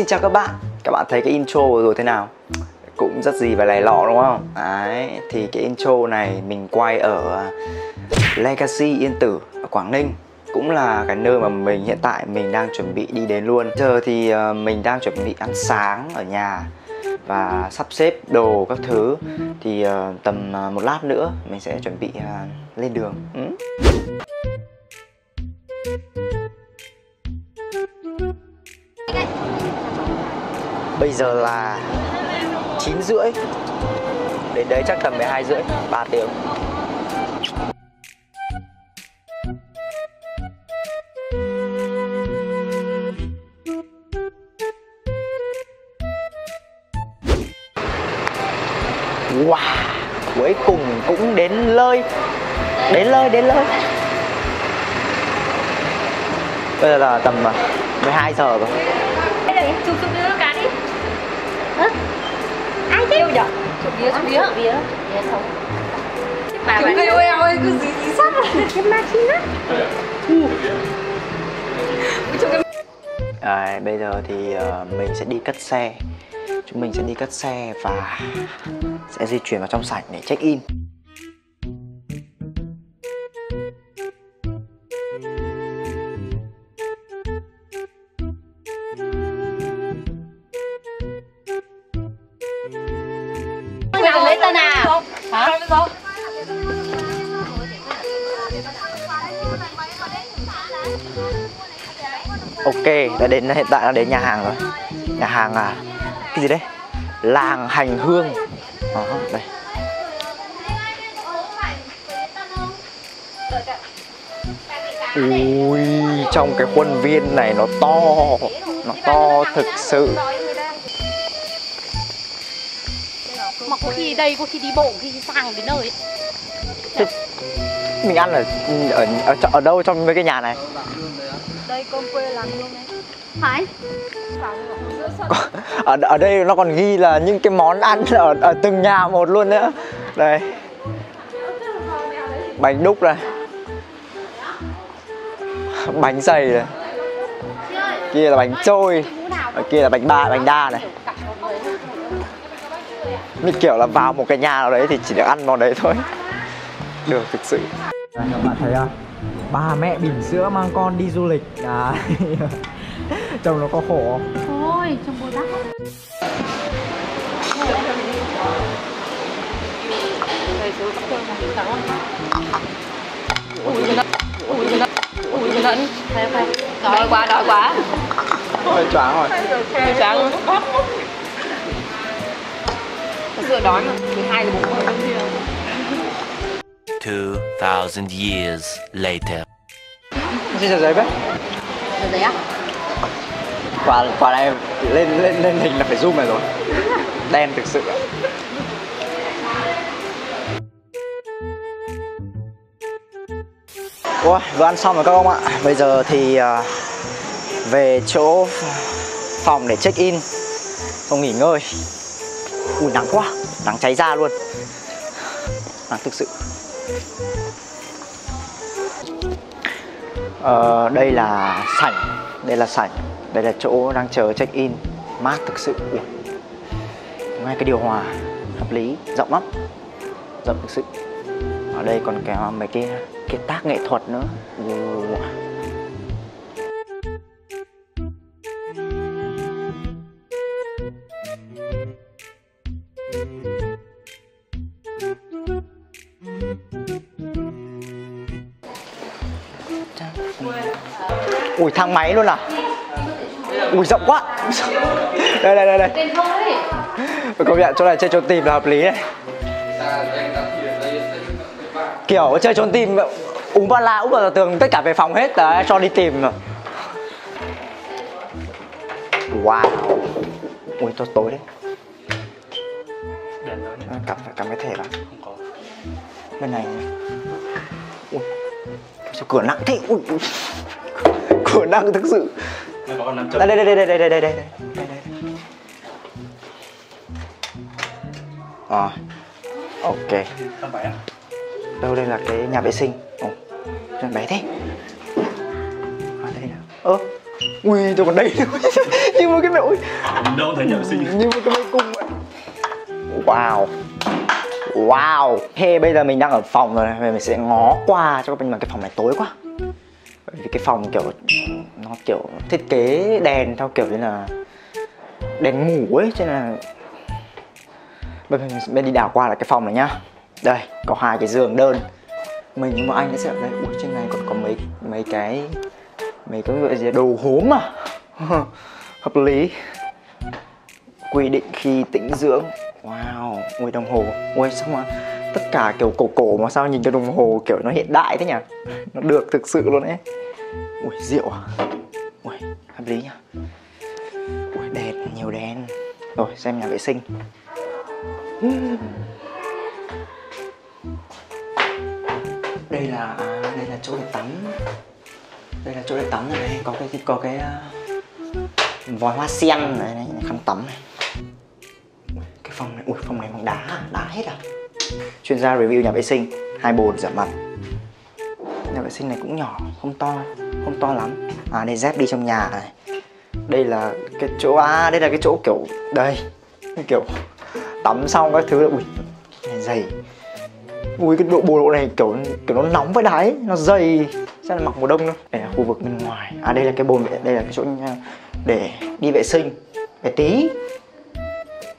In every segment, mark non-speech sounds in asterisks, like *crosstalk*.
Xin chào các bạn Các bạn thấy cái intro vừa rồi thế nào? Cũng rất gì và lẻ lọ đúng không? Đấy, thì cái intro này mình quay ở Legacy Yên Tử ở Quảng Ninh cũng là cái nơi mà mình hiện tại mình đang chuẩn bị đi đến luôn giờ thì ờ, mình đang chuẩn bị ăn sáng ở nhà và sắp xếp đồ các thứ thì ờ, tầm ờ, một lát nữa mình sẽ chuẩn bị lên đường ừ? Bây giờ là 9 rưỡi. Đến đấy chắc tầm 12 rưỡi 3 tiếng. Wow Cuối cùng cũng đến lơi Đến lơi, đến lơi Bây giờ là tầm à, 12 giờ rồi. Chụp vía chụp vía. vía. Vía không bà Chúng kêu em ơi, cứ cái ma chi á. À, bây giờ thì uh, mình sẽ đi cất xe. Chúng mình sẽ đi cất xe và sẽ di chuyển vào trong sảnh để check in Ok, đã đến hiện tại đã đến nhà hàng rồi. Nhà hàng à, cái gì đấy? Làng hành hương. Đó, đây. Ui, trong cái khuôn viên này nó to. Nó to thực sự. Mà có khi đây có khi đi bộ có khi sang đến nơi. Ấy. Mình ăn ở ở ở, ở đâu trong mấy cái nhà này? Đây con quê làm luôn đấy phải. Ở, ở đây nó còn ghi là những cái món ăn ở, ở từng nhà một luôn nữa. Đây. Bánh đúc này. Bánh dày này. Kia là bánh trôi. Ở kia là bánh ba bánh đa này. Như kiểu là vào một cái nhà nào đấy thì chỉ được ăn món đấy thôi được thực sự. Các bạn thấy không ba mẹ bỉm sữa mang con đi du lịch. Đấy. *laughs* Chồng nó có khổ không? Thôi trong bôi bác ui ui cái ui cái lợn phải phải đói quá đói quá. Hơi choáng rồi. Hơi choáng. Luôn thật sự đói mà 12 giờ 40 2,000 years later. xin chào giấy bé giờ đấy á quả quả này lên lên lên hình là phải zoom này rồi. Đen thực sự. Ôi, vừa ăn xong rồi các ông ạ. Bây giờ thì à, về chỗ phòng để check in. Không nghỉ ngơi. Ui nắng quá, nắng cháy da luôn. Nắng thực sự Ờ, đây là sảnh. Đây là sảnh. Đây là chỗ đang chờ check in. Mát thực sự. Ui. Ngay cái điều hòa. Hợp lý, rộng lắm. Rộng thực sự. Ở đây còn cái mấy cái cái tác nghệ thuật nữa. Ui. Thang máy luôn à? Ui rộng quá. Đây đây đây đây. Tên Công nhận chỗ này chơi trốn tìm là hợp lý này Kiểu chơi trốn tìm Úng ba la úp vào tường tất cả về phòng hết Đấy cho đi tìm rồi. Wow. Ui tối tối đấy. Ờ, Cầm Cắm phải cắm cái thẻ vào. Bên này. Ui Sao cửa nặng thế? Ui, ui. Nặng thực sự. Đây đây đây đây đây đây đây đây đây. Rồi. Ok. Đâu đây là cái nhà vệ sinh? Ồ chân bé thế. À đây là ơ ui tôi còn đây *laughs* như một cái ôi đâu thấy nhà vệ sinh. Như một cái mê cung vậy. Wow. Wow. Hey bây giờ mình đang ở phòng rồi này mình sẽ ngó qua cho mình mà cái phòng này tối quá vì cái phòng kiểu, nó kiểu thiết kế đèn theo kiểu như là đèn ngủ ấy, cho nên là bây giờ mình sẽ đi đảo qua là cái phòng này nhá. Đây, có hai cái giường đơn. Mình nhưng mà anh sẽ ở đây. Ui, trên này còn có mấy mấy cái mấy cái gọi gì à? đồ hốm à? *laughs* Hợp lý. Quy định khi tĩnh dưỡng. Wow, ui, đồng hồ. Ui, sao mà tất cả kiểu cổ cổ mà sao nhìn cái đồng hồ kiểu nó hiện đại thế nhỉ? Nó được thực sự luôn ấy ui rượu à? Ui hợp lý nhá. Ui đèn nhiều đèn. Rồi xem nhà vệ sinh. Đây là à, đây là chỗ để tắm. Đây là chỗ để tắm này có cái có cái uh, vòi hoa sen này, này khăn tắm này. Cái phòng này ui phòng này bằng đá đá hết à? Chuyên gia review nhà vệ sinh hai bồn rửa mặt. Nhà vệ sinh này cũng nhỏ không to không to lắm. À đây dép đi trong nhà này. Đây là cái chỗ à đây là cái chỗ kiểu, đây kiểu tắm xong các thứ là, ui này dày. Ui, cái độ bộ độ này kiểu kiểu nó nóng với đáy nó dày. Chắc là mặc mùa đông luôn đây là khu vực bên ngoài. À đây là cái bồn đây là cái chỗ à, để đi vệ sinh. Để tí.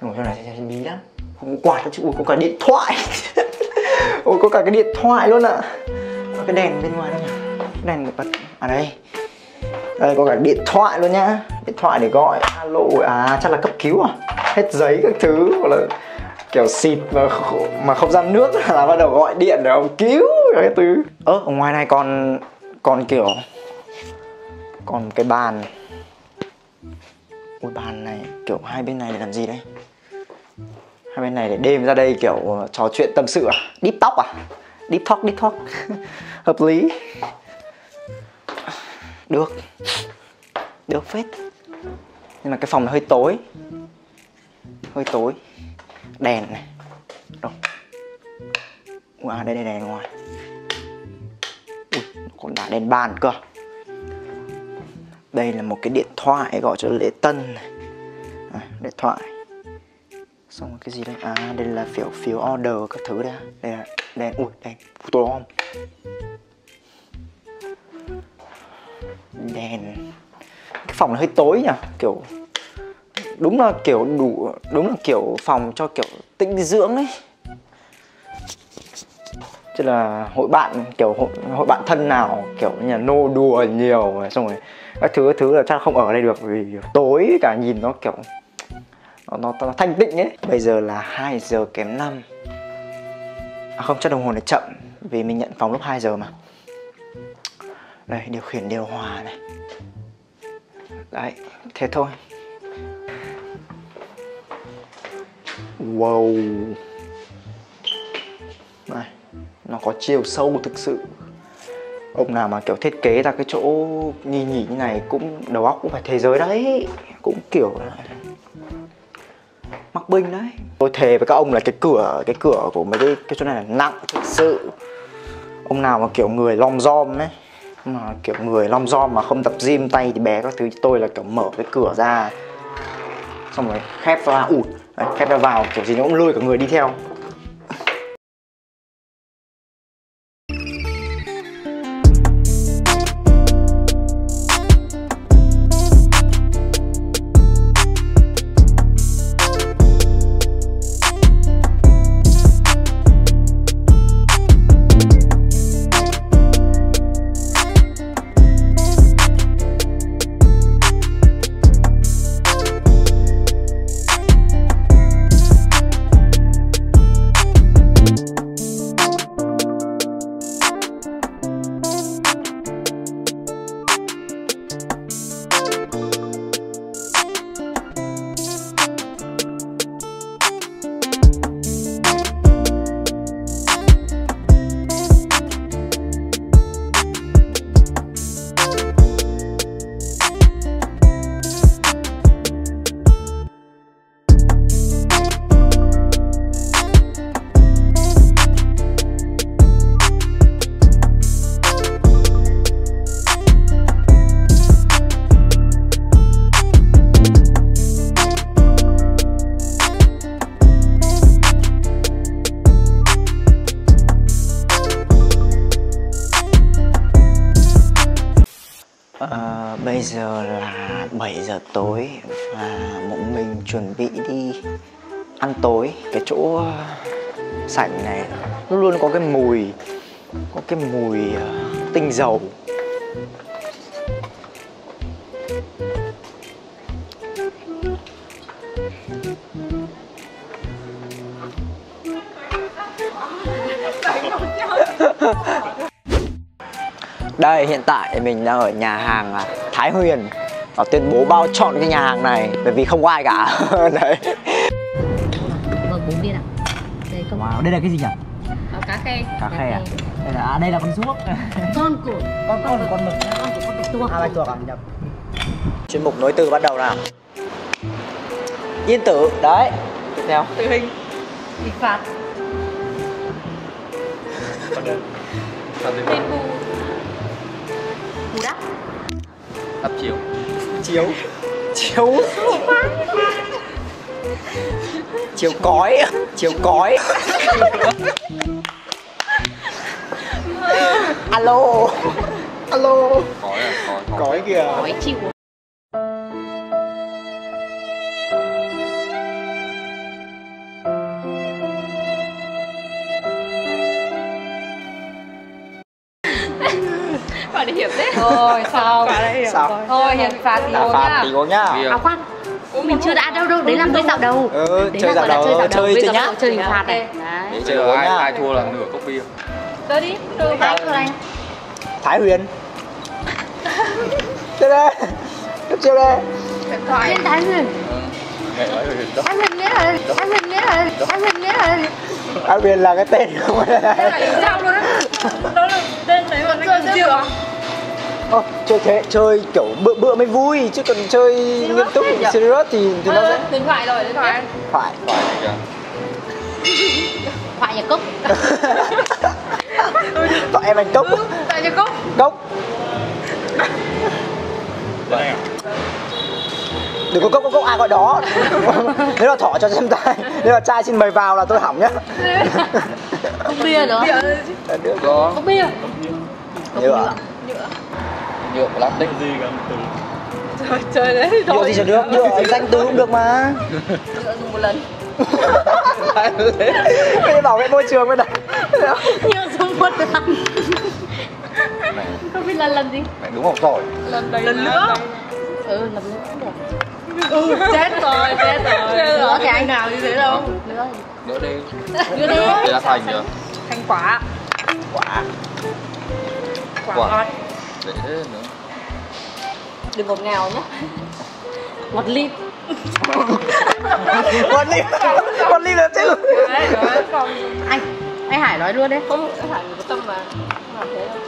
Ngồi trong này sẽ bí lắm. Không có quạt chứ, ui, có cả điện thoại. *laughs* Ui, có cả cái điện thoại luôn ạ. À. cái đèn bên ngoài đây nhỉ? Đèn bật à đây. Đây, có cả điện thoại luôn nhá. Điện thoại để gọi. Alo à chắc là cấp cứu à? Hết giấy các thứ, hoặc là kiểu xịt mà mà không ra nước *laughs* là bắt đầu gọi điện để ông cứu cái thứ. Ơ, ở ngoài này còn còn kiểu, còn cái bàn. Ui, bàn này, kiểu hai bên này để làm gì đây? Hai bên này để đêm ra đây kiểu ờ, trò chuyện tâm sự à? Deep talk à? Deep talk deep talk. *laughs* Hợp lý được. Được phết. Nhưng mà cái phòng này hơi tối. Hơi tối. Đèn này. Đâu à đây đây đèn ngoài. Ui còn đã đèn bàn cơ. Đây là một cái điện thoại gọi cho lễ tân này. À, điện thoại. Xong rồi cái gì đây? À đây là phiếu phiếu order các thứ đây. Đây là đèn. Ui đèn. To om đèn. Cái phòng nó hơi tối nhỉ? Kiểu đúng là kiểu đủ đúng là kiểu phòng cho kiểu tĩnh dưỡng ấy. Chứ là hội bạn kiểu hội, hội bạn thân nào kiểu nhà nô đùa nhiều xong rồi các thứ các thứ là chắc không ở đây được vì tối cả nhìn nó kiểu nó, nó, nó thanh tịnh ấy. Bây giờ là 2 giờ kém 5 à không chắc đồng hồ này chậm vì mình nhận phòng lúc 2 giờ mà đây, điều khiển điều hòa này. Đấy, thế thôi. Wow. Này, nó có chiều sâu thực sự. Ông nào mà kiểu thiết kế ra cái chỗ nghi nhỉ như này cũng đầu óc cũng phải thế giới đấy. Cũng kiểu mắc binh đấy. Tôi thề với các ông là cái cửa cái cửa của mấy cái cái chỗ này là nặng thực sự. Ông nào mà kiểu người lom rom ấy mà kiểu người long do mà không tập gym tay thì bé các thứ tôi là kiểu mở cái cửa ra xong rồi khép ra ụt Đấy, khép ra vào kiểu gì nó cũng lôi cả người đi theo. Chuẩn bị đi ăn tối. Cái chỗ ờ, sảnh này luôn luôn có cái mùi, có cái mùi ờ, tinh dầu. Đây, hiện tại mình đang ở nhà hàng à, Thái Huyền. Và tuyên bố bao chọn cái nhà hàng này Bởi vì không có ai cả *laughs* Đấy Vâng, bốn viên ạ. Đây không Wow, đây là cái gì nhỉ? Có cá khe. Cá khe à? Đây là, à, đây là con ruốc Con của Con con con mực con của con bạch tuộc. À bạch tuộc à? Nhập Chuyên mục nối từ bắt đầu nào Yên tử, đấy Tiếp theo Tử hình. Bị phạt. Đền bù. Bù đắp. Đắp chiều Chiếu. Chiếu. Chiếu cói. Chiếu cói. Alo. Alo. Khói à, khói. Cói. Kìa. Chịu. Này hiểm đấy. Thôi này hiểu Sao? rồi. Thôi hiền phạt tí ngồi phạt nhá. tí ngồi nhá Bia. À khoan. Mình chưa đã đâu đâu, đấy là mới dạo đầu. Ừ, Đấy chơi là dạo đầu, chơi chơi chơi nhá chơi hình phạt này. Để Đấy. chơi ai, nhá ai thua là nửa cốc bia Đưa đi. Đưa Đấy, thôi này. Thái Huyền *laughs* Chơi đây chiêu đây. Lên Thái Huyền. Nói huyền Thái nghĩa là Thái Huyền nghĩa là Thái Huyền nghĩa là Thái Huyền là cái tên không phải Đây là sao luôn á. *laughs* Ô, chơi thế, chơi kiểu bữa bữa mới vui chứ còn chơi nghiêm túc serious thì, thì nó sẽ Điện thoại rồi, điện thoại. phải Phải *laughs* Thoại nhà cốc. *laughs* Tụi em anh cốc Tại cho cốc. Cốc Đừng có cốc cốc cốc ai gọi đó *laughs* Nếu là thỏ cho xem tay Nếu là trai xin mời vào là tôi hỏng nhá Không bia nữa. Được Có Không bia. Nhựa plastic Trời, chơi đấy Nhựa gì cho được, nhựa danh từ cũng được mà Nhựa dùng một lần. Cái bảo vệ môi trường bên này Nhựa dùng một lần. Không biết là lần gì. Mày đúng học giỏi Lần đấy lần nữa. Ừ, lần nữa cũng được. Ừ, chết rồi, chết rồi. Nữa thì anh nào như thế đâu. Nữa Nữa đi nữa đi. Thì là thành nhờ Thành quả. Quả Quả Quả. ngọt. Để thế nữa Đừng ngọt ngào nhá. Một lít. Con lim Con lim là chứ Đấy, đấy, còn Anh, anh Hải nói luôn đấy. không phải có tâm mà.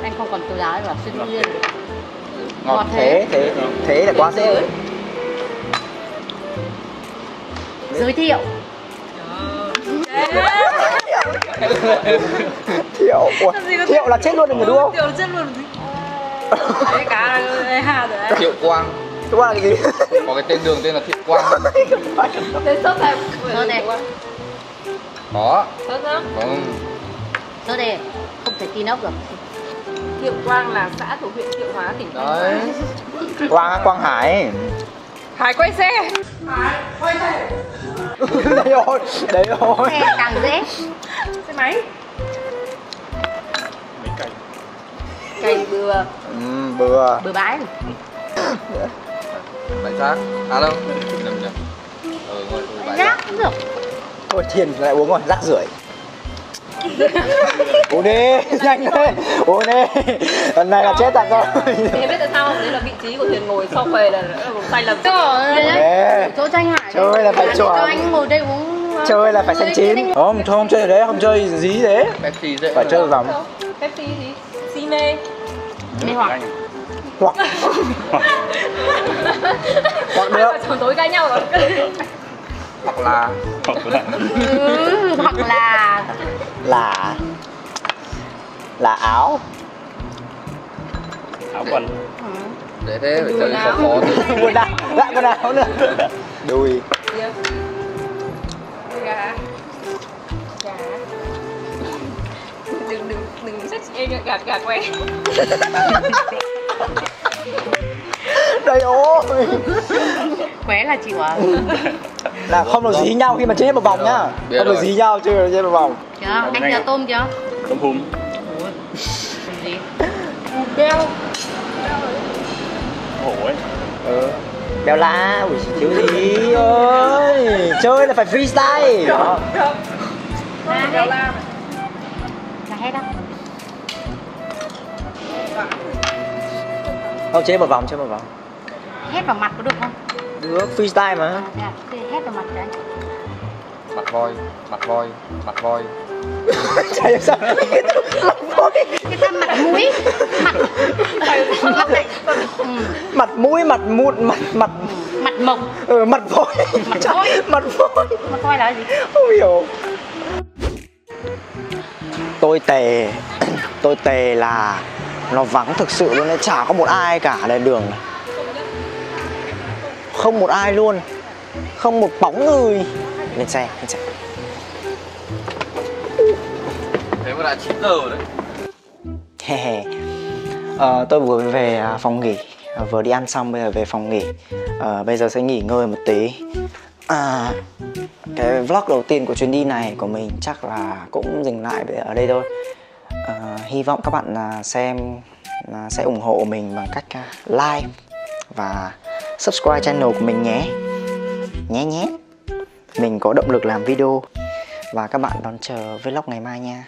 Anh không còn từ ái bảo xin liên. Ngọt Ngọt Thế, thế, thế là quá dễ Giới thiệu. Thiệu Thiệu là chết luôn rồi mà đúng không? Tiểu chết luôn rồi. Đấy, này hà rồi đấy. Thiệu Quang Đúng là cái gì? Có cái tên đường tên là Thiệu Quang Thế sốt này. Sốt này. Có Sốt á. Vâng Sơ đề. Không thể tin ốc được. Thiệu Quang là xã thuộc huyện Thiệu Hóa, tỉnh Thanh Hóa. Đấy Quang, Quang Hải Hải quay xe. *laughs* Đấy rồi, đấy rồi Xe càng dễ. Xe máy. Cày bừa. Ừ, bừa Bừa bãi. Bãi rác À đâu Nhầm nhầm Ừ ngồi ừ, bãi rác cũng được. Thôi thiền lại uống rồi, rác rưởi *laughs* Uống đi, *laughs* nhanh lên Uống đi Lần này là chết thật rồi Thì biết tại sao không? Đấy là vị trí của thuyền ngồi sau phề là sai lầm. Chỗ tranh hải. Chơi là phải chuẩn. anh ngồi đây uống. Chơi là phải xanh chín Không, thôi không chơi ở đấy, không chơi gì thế Phải chơi vòng Pepsi gì? Mê. Mê hoặc. Hoặc. Hoặc được. Trong tối cãi nhau rồi. Hoặc là. Ừ, hoặc là. Là. Là áo. Dễ thế phải chơi khó khó Quần áo, lại quần áo nữa. Đùi. Gà. Em gạt gạt quay. đây ôi khỏe là chịu *laughs* à là không được dí nhau khi mà chơi một vòng nhá. Biết không được dí nhau chơi chơi một vòng. Chưa anh giờ tôm chưa? Tôm hùm. Gì? Beo Hổ ấy ừ. béo lá ui thiếu gì? Ơi chơi là phải freestyle. Đó. Beo la. Là hết đó không chơi một vòng chơi một vòng. Hết vào mặt có được không? được freestyle mà. À, thế thế hết vào mặt đấy. Mặt voi Mặt voi Mặt voi. *laughs* Trời sao. Mặt mũi Cái ta mặt mũi Mặt Mặt này. Ừ. mặt mũi mặt mụn mặt mặt Mặt mộc. Ừ, mặt voi. Mặt voi. *laughs* mặt voi. Mặt voi là gì? không hiểu. Tôi tề tôi tề là nó vắng thực sự luôn đấy chả có một ai cả lề đường này. Không một ai luôn. Không một bóng người. Lên xe lên xe. Thế mà đã 9 giờ rồi đấy. Ờ, tôi vừa về à, phòng nghỉ. Ờ, vừa đi ăn xong bây giờ về phòng nghỉ. Ờ, bây giờ sẽ nghỉ ngơi một tí. À, cái vlog đầu tiên của chuyến đi này của mình chắc là cũng dừng lại ở đây thôi uh, hy vọng các bạn uh, xem uh, sẽ ủng hộ mình bằng cách uh, like và subscribe channel của mình nhé. Nhé nhé. Mình có động lực làm video và các bạn đón chờ vlog ngày mai nha.